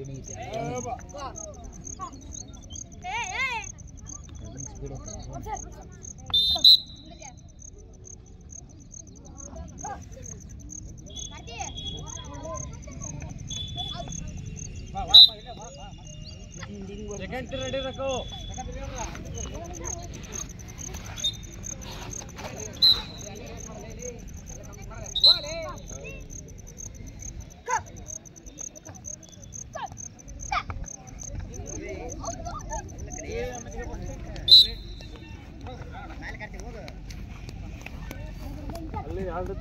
Eh, eh. Second ready rakho. ಅಲ್ಲಿ ಯಾರ್ದು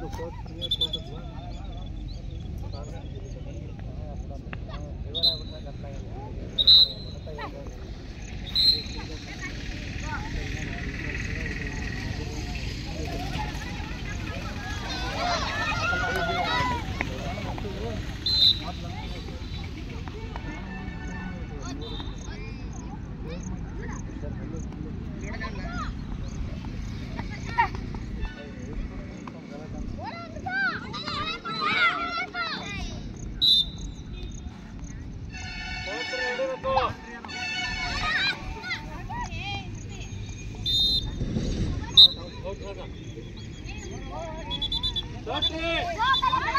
자,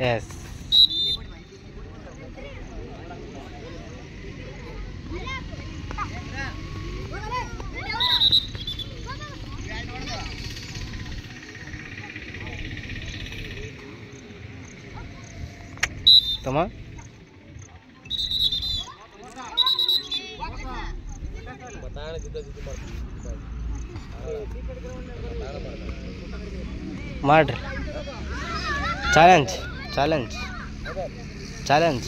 yes तमाम ಮಾಡ್ರಿ ಚಾಲೆಂಜ್ ಚಾಲೆಂಜ್ ಚಾಲೆಂಜ್